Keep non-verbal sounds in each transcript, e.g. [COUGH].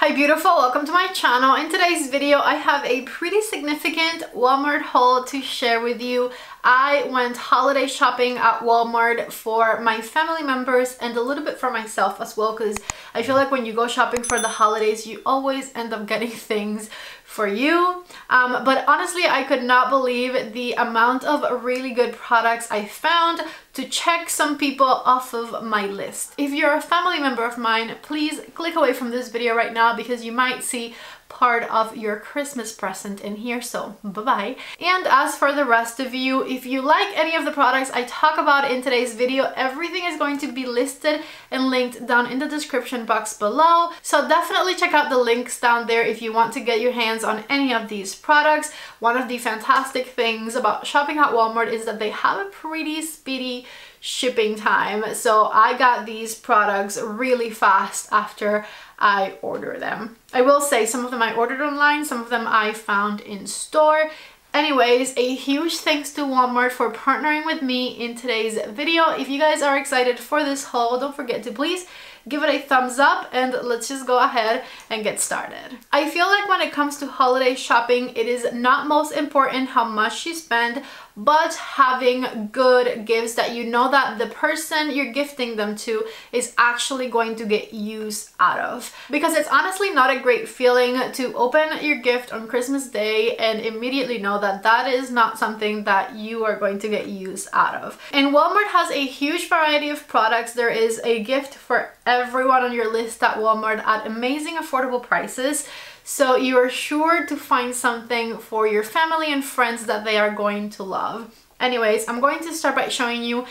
Hi beautiful, welcome to my channel. In today's video, I have a pretty significant Walmart haul to share with you. I went holiday shopping at Walmart for my family members and a little bit for myself as well because I feel like when you go shopping for the holidays, you always end up getting [LAUGHS] things for you. Um, but honestly, I could not believe the amount of really good products I found to check some people off of my list. If you're a family member of mine, please click away from this video right now because you might see part of your Christmas present in here, so bye-bye. And as for the rest of you, if you like any of the products I talk about in today's video, everything is going to be listed and linked down in the description box below. So definitely check out the links down there if you want to get your hands on any of these products. One of the fantastic things about shopping at Walmart is that they have a pretty speedy shipping time. So I got these products really fast after I order them. I will say some of them I ordered online, some of them I found in store. Anyways, a huge thanks to Walmart for partnering with me in today's video. If you guys are excited for this haul, don't forget to please give it a thumbs up and let's just go ahead and get started. I feel like when it comes to holiday shopping, it is not most important how much you spend, but having good gifts that you know that the person you're gifting them to is actually going to get use out of. Because it's honestly not a great feeling to open your gift on Christmas Day and immediately know that that is not something that you are going to get use out of. And Walmart has a huge variety of products. There is a gift for everyone on your list at Walmart at amazing affordable prices. So you're sure to find something for your family and friends that they are going to love. Anyways, I'm going to start by showing you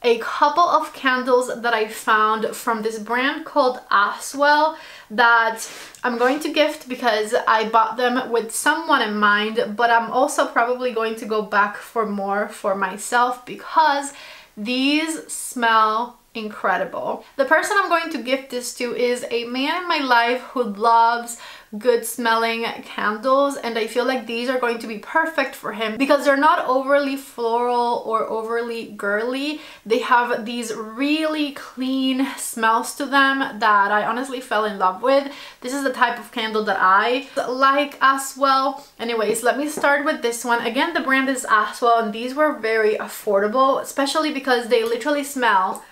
a couple of candles that I found from this brand called Aswell that I'm going to gift because I bought them with someone in mind, but I'm also probably going to go back for more for myself because these smell incredible. The person I'm going to gift this to is a man in my life who loves good smelling candles and I feel like these are going to be perfect for him because they're not overly floral or overly girly. They have these really clean smells to them that I honestly fell in love with. This is the type of candle that I like as well. Anyways, let me start with this one. Again, the brand is Aswell and these were very affordable, especially because they literally smell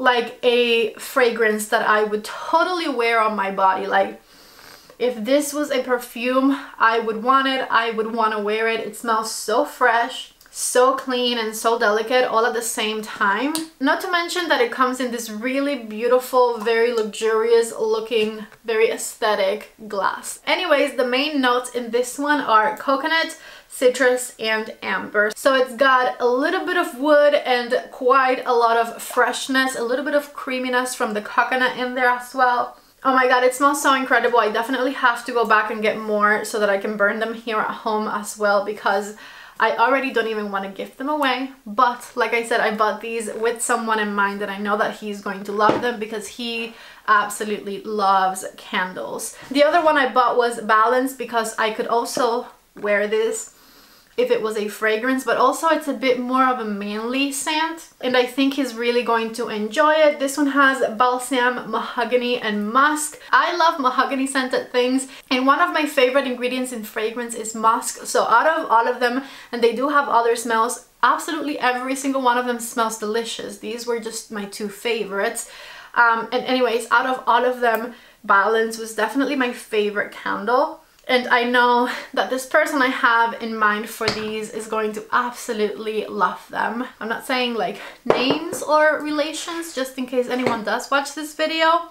like a fragrance that I would totally wear on my body. Like if this was a perfume, I would want it. I would want to wear it. It smells so fresh so clean and so delicate all at the same time. Not to mention that it comes in this really beautiful, very luxurious looking, very aesthetic glass. Anyways, the main notes in this one are coconut, citrus and amber. So it's got a little bit of wood and quite a lot of freshness, a little bit of creaminess from the coconut in there as well. Oh my god, it smells so incredible. I definitely have to go back and get more so that I can burn them here at home as well because I already don't even want to gift them away. But like I said, I bought these with someone in mind and I know that he's going to love them because he absolutely loves candles. The other one I bought was Balance because I could also wear this if it was a fragrance but also it's a bit more of a manly scent and I think he's really going to enjoy it. This one has balsam, mahogany and musk. I love mahogany scented things and one of my favorite ingredients in fragrance is musk so out of all of them and they do have other smells absolutely every single one of them smells delicious. These were just my two favorites. Um, and anyways, out of all of them, Balance was definitely my favorite candle. And I know that this person I have in mind for these is going to absolutely love them. I'm not saying like names or relations, just in case anyone does watch this video.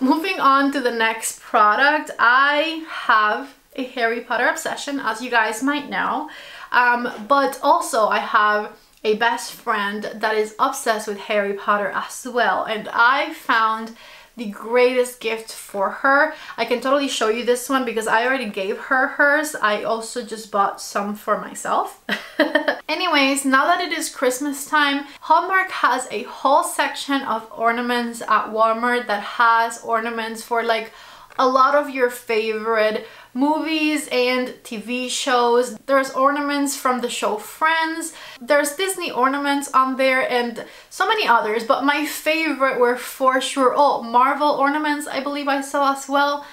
Moving on to the next product, I have a Harry Potter obsession, as you guys might know. Um, but also I have a best friend that is obsessed with Harry Potter as well. And I found the greatest gift for her. I can totally show you this one because I already gave her hers. I also just bought some for myself. [LAUGHS] Anyways, now that it is Christmas time, Hallmark has a whole section of ornaments at Walmart that has ornaments for like a lot of your favorite movies and TV shows. There's ornaments from the show Friends. There's Disney ornaments on there and so many others, but my favorite were for sure, oh, Marvel ornaments I believe I saw as well.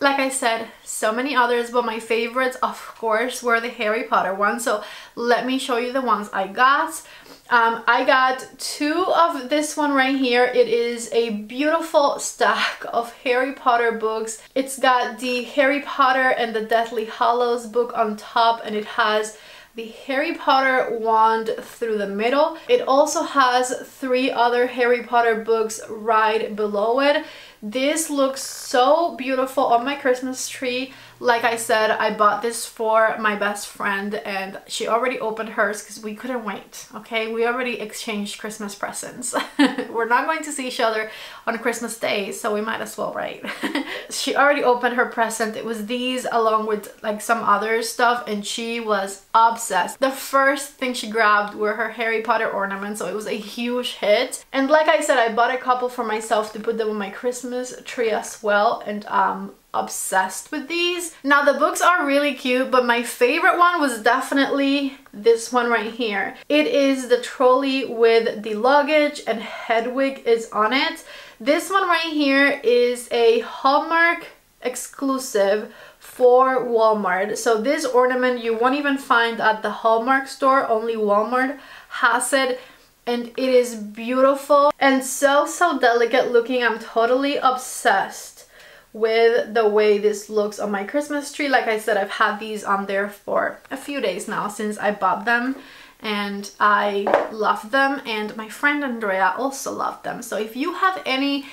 Like I said, so many others, but my favorites, of course, were the Harry Potter ones. So let me show you the ones I got. Um, I got two of this one right here. It is a beautiful stack of Harry Potter books. It's got the Harry Potter and the Deathly Hallows book on top and it has the Harry Potter wand through the middle. It also has three other Harry Potter books right below it. This looks so beautiful on my Christmas tree. Like I said, I bought this for my best friend and she already opened hers because we couldn't wait, okay? We already exchanged Christmas presents. [LAUGHS] We're not going to see each other on Christmas Day, so we might as well, right? [LAUGHS] she already opened her present. It was these along with like some other stuff and she was obsessed. The first thing she grabbed were her Harry Potter ornaments, so it was a huge hit. And like I said, I bought a couple for myself to put them on my Christmas tree as well and I'm obsessed with these. Now the books are really cute, but my favorite one was definitely this one right here. It is the trolley with the luggage and Hedwig is on it. This one right here is a Hallmark exclusive for Walmart. So this ornament you won't even find at the Hallmark store, only Walmart has it and it is beautiful and so so delicate looking. I'm totally obsessed with the way this looks on my Christmas tree. Like I said, I've had these on there for a few days now since I bought them and I love them and my friend Andrea also loved them. So if you have any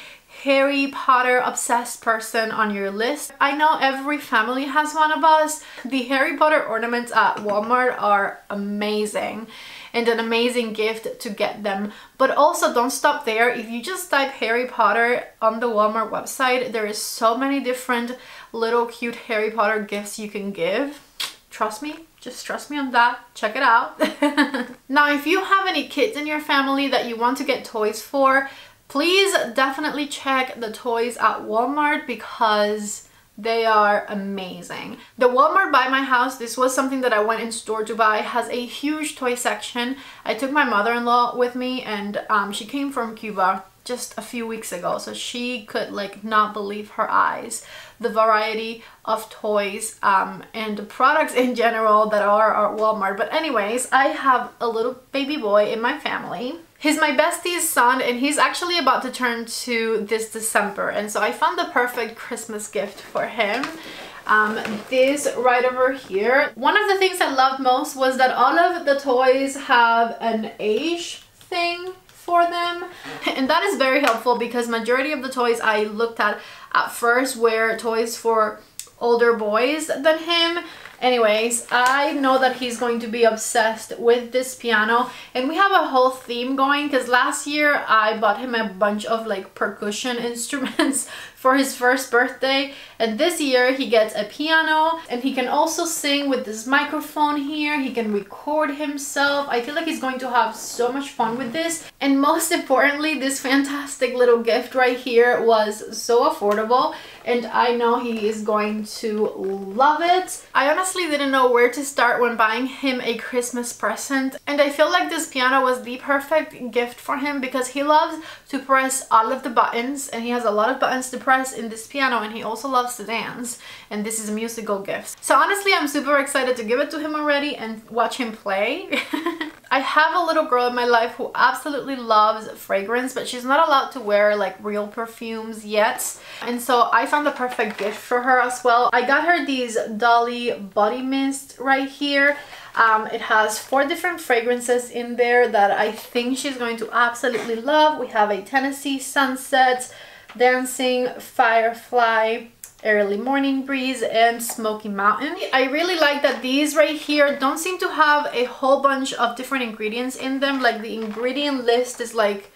Harry Potter obsessed person on your list. I know every family has one of us. The Harry Potter ornaments at Walmart are amazing and an amazing gift to get them. But also don't stop there. If you just type Harry Potter on the Walmart website, there is so many different little cute Harry Potter gifts you can give. Trust me, just trust me on that. Check it out. [LAUGHS] now, if you have any kids in your family that you want to get toys for, please definitely check the toys at Walmart because they are amazing. The Walmart by my house, this was something that I went in store to buy, has a huge toy section. I took my mother-in-law with me and um, she came from Cuba just a few weeks ago so she could like not believe her eyes the variety of toys um, and the products in general that are at Walmart but anyways I have a little baby boy in my family He's my bestie's son and he's actually about to turn two this December and so I found the perfect Christmas gift for him. Um, this right over here. One of the things I loved most was that all of the toys have an age thing for them [LAUGHS] and that is very helpful because majority of the toys I looked at at first were toys for older boys than him Anyways, I know that he's going to be obsessed with this piano and we have a whole theme going because last year I bought him a bunch of like percussion [LAUGHS] instruments for his first birthday and this year he gets a piano and he can also sing with this microphone here. He can record himself. I feel like he's going to have so much fun with this. And most [LAUGHS] importantly this fantastic little gift right here was so affordable and I know he is going to love it. I honestly didn't know where to start when buying him a Christmas present and I feel like this piano was the perfect gift for him because he loves to press all of the buttons and he has a lot of buttons to press press in this piano and he also loves to dance and this is a musical gift. So honestly I'm super excited to give it to him already and watch him play. [LAUGHS] I have a little girl in my life who absolutely loves fragrance but she's not allowed to wear like real perfumes yet and so I found the perfect gift for her as well. I got her these Dolly body mist right here. Um, it has four different fragrances in there that I think she's going to absolutely love. We have a Tennessee Sunset, Dancing, Firefly, Early Morning Breeze, and Smoky Mountain. I really like that these right here don't seem to have a whole bunch of different ingredients in them. Like the ingredient list is like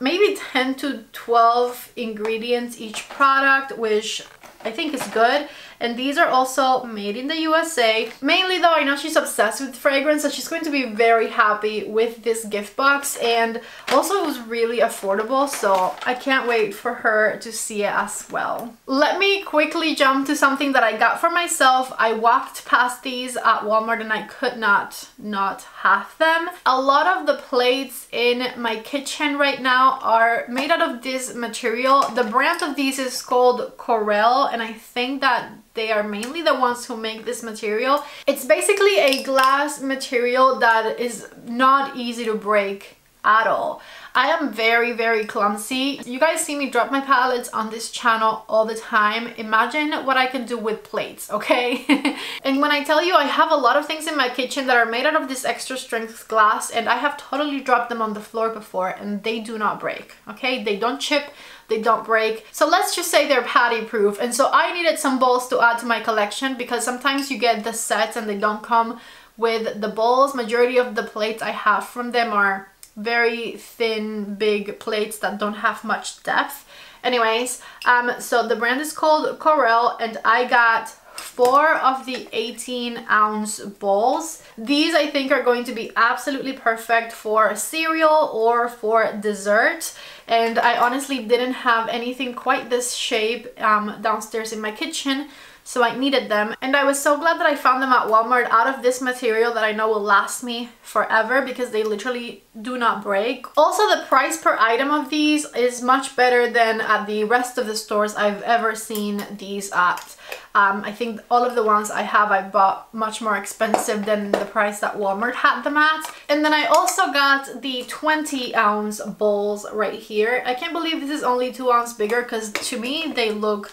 maybe 10 to 12 ingredients each product, which I think is good. And these are also made in the USA. Mainly though, I know she's obsessed with fragrance, so she's going to be very happy with this gift box. And also it was really affordable, so I can't wait for her to see it as well. Let me quickly jump to something that I got for myself. I walked past these at Walmart and I could not not have them. A lot of the plates in my kitchen right now are made out of this material. The brand of these is called Corelle and I think that they are mainly the ones who make this material. It's basically a glass material that is not easy to break at all. I am very, very clumsy. You guys see me drop my palettes on this channel all the time. Imagine what I can do with plates, okay? [LAUGHS] and when I tell you I have a lot of things in my kitchen that are made out of this extra strength glass and I have totally dropped them on the floor before and they do not break, okay? They don't chip, they don't break. So let's just say they're patty proof. And so I needed some bowls to add to my collection because sometimes you get the sets and they don't come with the bowls. Majority of the plates I have from them are very thin, big plates that don't have much depth. Anyways, um, so the brand is called Corelle and I got four of the 18 ounce bowls. These I think are going to be absolutely perfect for cereal or for dessert. And I honestly didn't have anything quite this shape um, downstairs in my kitchen so I needed them and I was so glad that I found them at Walmart out of this material that I know will last me forever because they literally do not break. Also the price per item of these is much better than at the rest of the stores I've ever seen these at. Um, I think all of the ones I have I bought much more expensive than the price that Walmart had them at. And then I also got the 20 ounce bowls right here. I can't believe this is only 2 ounce bigger because to me they look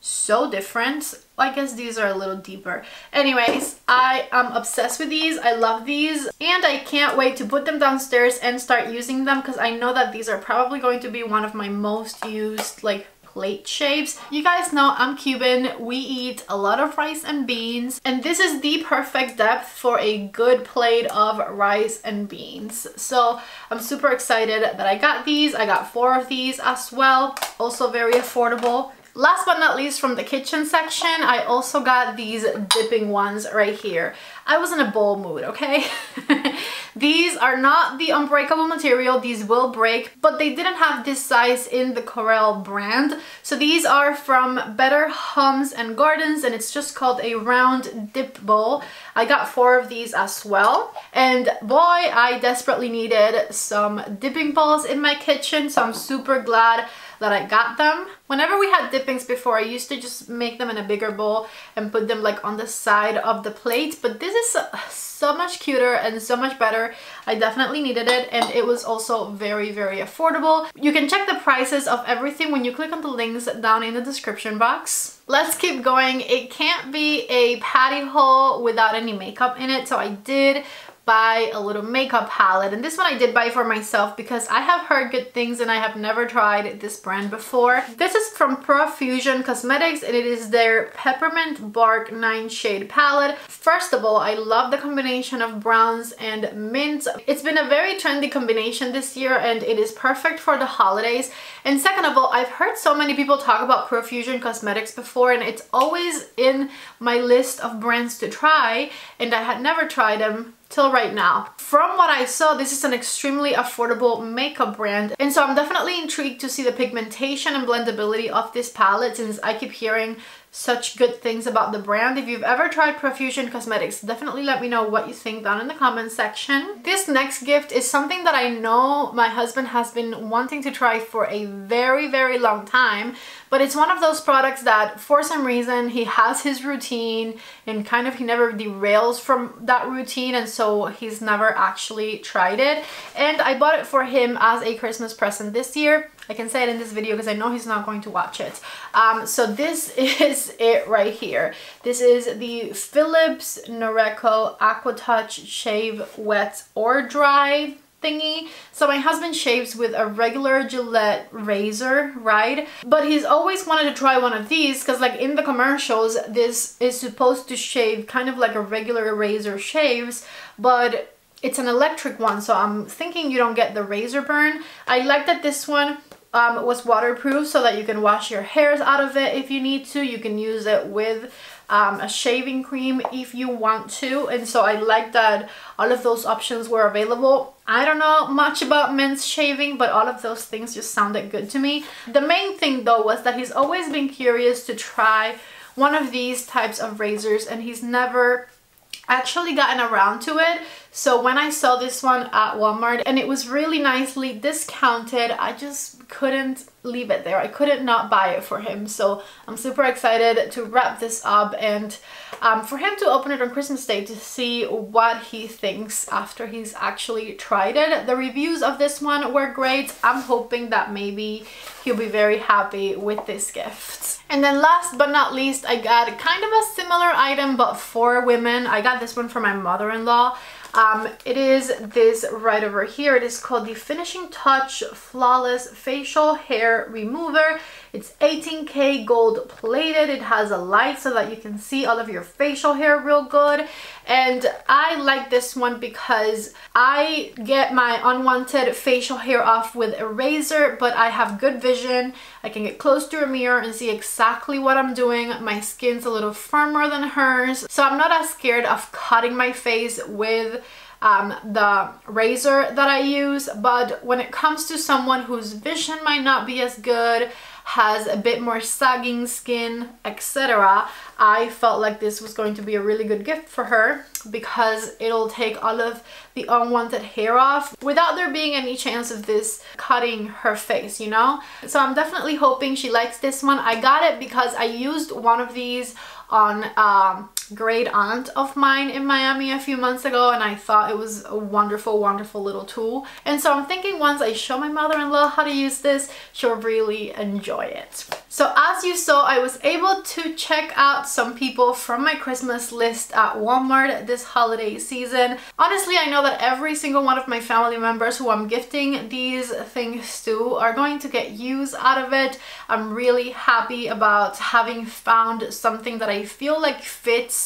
so different. I guess these are a little deeper. Anyways, I am obsessed with these. I love these and I can't wait to put them downstairs and start using them because I know that these are probably going to be one of my most used like plate shapes. You guys know I'm Cuban. We eat a lot of rice and beans and this is the perfect depth for a good plate of rice and beans. So I'm super excited that I got these. I got four of these as well. Also very affordable. Last but not least from the kitchen section, I also got these dipping ones right here. I was in a bowl mood, okay? [LAUGHS] these are not the unbreakable material, these will break, but they didn't have this size in the Corelle brand. So these are from Better Homes and Gardens and it's just called a round dip bowl. I got four of these as well. And boy, I desperately needed some dipping bowls in my kitchen, so I'm super glad that I got them. Whenever we had dippings before, I used to just make them in a bigger bowl and put them like on the side of the plate. But this is so much cuter and so much better. I definitely needed it and it was also very, very affordable. You can check the prices of everything when you click on the links down in the description box. Let's keep going. It can't be a patty haul without any makeup in it. So I did buy a little makeup palette and this one I did buy for myself because I have heard good things and I have never tried this brand before. This is from Profusion Cosmetics and it is their Peppermint Bark 9 shade palette. First of all, I love the combination of browns and mints. It's been a very trendy combination this year and it is perfect for the holidays. And second of all, I've heard so many people talk about Profusion Cosmetics before and it's always in my list of brands to try and I had never tried them till right now. From what I saw, this is an extremely affordable makeup brand and so I'm definitely intrigued to see the pigmentation and blendability of this palette since I keep hearing such good things about the brand. If you've ever tried Profusion Cosmetics, definitely let me know what you think down in the comment section. This next gift is something that I know my husband has been wanting to try for a very, very long time, but it's one of those products that for some reason he has his routine and kind of he never derails from that routine and so he's never actually tried it. And I bought it for him as a Christmas present this year. I can say it in this video because I know he's not going to watch it. Um, so this [LAUGHS] is it right here. This is the Philips Norelco Aqua Touch Shave Wet or Dry thingy. So my husband shaves with a regular Gillette razor, right? But he's always wanted to try one of these because like in the commercials, this is supposed to shave kind of like a regular razor shaves, but it's an electric one. So I'm thinking you don't get the razor burn. I like that this one um, was waterproof so that you can wash your hairs out of it if you need to. You can use it with um, a shaving cream if you want to and so I like that all of those options were available. I don't know much about men's shaving but all of those things just sounded good to me. The main thing though was that he's always been curious to try one of these types of razors and he's never actually gotten around to it. So when I saw this one at Walmart and it was really nicely discounted I just couldn't leave it there I couldn't not buy it for him so I'm super excited to wrap this up and um, for him to open it on Christmas Day to see what he thinks after he's actually tried it. The reviews of this one were great. I'm hoping that maybe he'll be very happy with this gift. And then last but not least, I got kind of a similar item but for women. I got this one for my mother-in-law. Um, it is this right over here. It is called the Finishing Touch Flawless Facial Hair Remover. It's 18K gold plated. It has a light so that you can see all of your facial hair real good. And I like this one because I get my unwanted facial hair off with a razor, but I have good vision. I can get close to a mirror and see exactly what I'm doing. My skin's a little firmer than hers. So I'm not as scared of cutting my face with um, the razor that I use but when it comes to someone whose vision might not be as good has a bit more sagging skin, etc. I felt like this was going to be a really good gift for her because it'll take all of the unwanted hair off without there being any chance of this cutting her face, you know? So I'm definitely hoping she likes this one. I got it because I used one of these on um, great aunt of mine in Miami a few months ago and I thought it was a wonderful, wonderful little tool. And so I'm thinking once I show my mother-in-law how to use this, she'll really enjoy it. So as you saw, I was able to check out some people from my Christmas list at Walmart this holiday season. Honestly, I know that every single one of my family members who I'm gifting these things to are going to get use out of it. I'm really happy about having found something that I feel like fits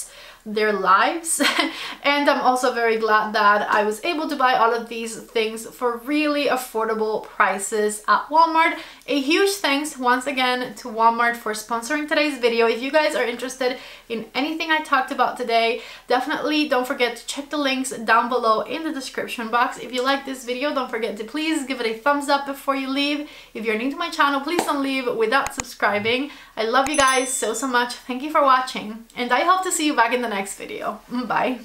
their lives [LAUGHS] and I'm also very glad that I was able to buy all of these things for really affordable prices at Walmart. A huge thanks once again to Walmart for sponsoring today's video. If you guys are interested in anything I talked about today, definitely don't forget to check the links down below in the description box. If you like this video, don't forget to please give it a thumbs up before you leave. If you're new to my channel, please don't leave without subscribing. I love you guys so, so much. Thank you for watching and I hope to see you back in the next video. Mm, bye!